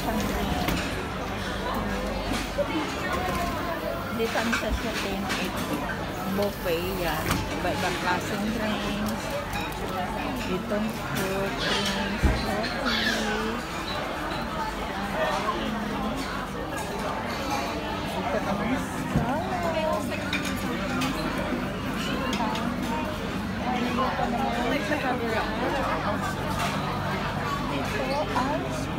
Dito ang shopping buffet yan. Iba-ibang klaseng drinks. Itong fruit drinks. Ito naman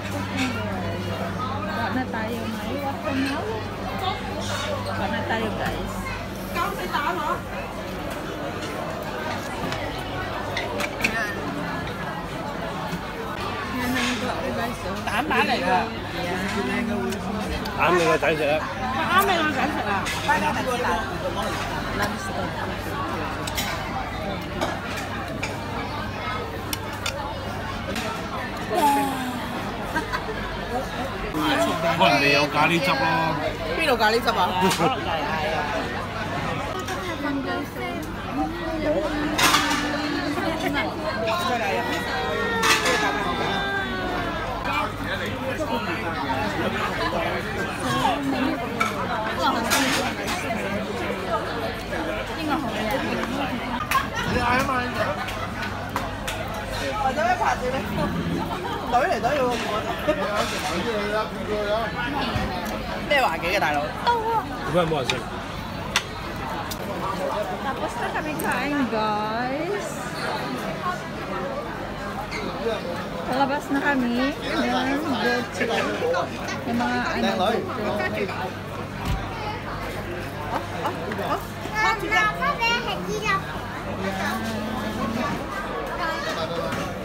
Warna tayo may what from now? Warna tayo guys. Con phải tỏ hả? tám bá này à tám này là chẳng sợ tám này là chẳng sợ ba cái là làm sao 可能你有咖喱汁咯。邊度咖喱汁啊？邊個好嘅？邊個好嘅？我準備拍住你。懟嚟懟去喎。咩環境嘅大佬？到啊！點解冇人食？Tapos na kami anh guys. Palabas na kami. Then, go to yung mga ano dito. Oh, oh, oh. Mama, mama, hindi lang. Yeah.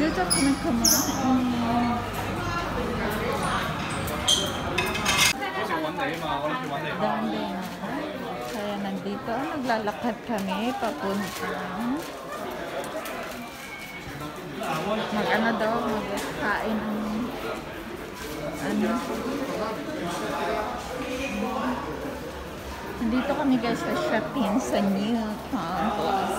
유저분은 그만 음. Dami na. Kaya nandito, naglalakad kami papuntang mag ano daw, magkain ng ano. Dito kami guys sa shopping sa New Campus.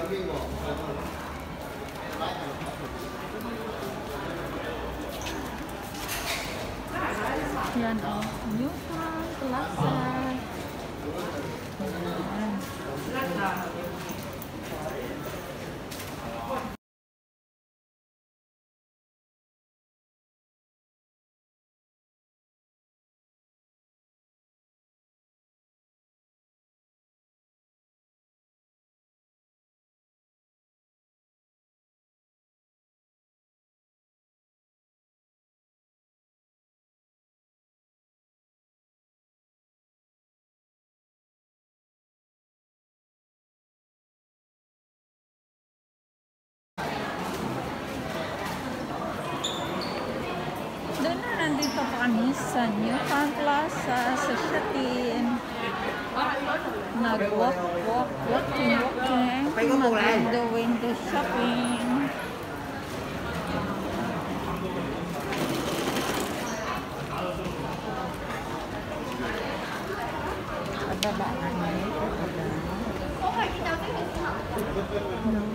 Thank you. yan, oh. Neutral Plaza. dito kanisa New Town Plaza sa Shatin. Nag-walk, walk, walking, walking. Mag-window, eh? window shopping. Pababaan niyo. No.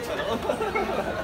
でしょ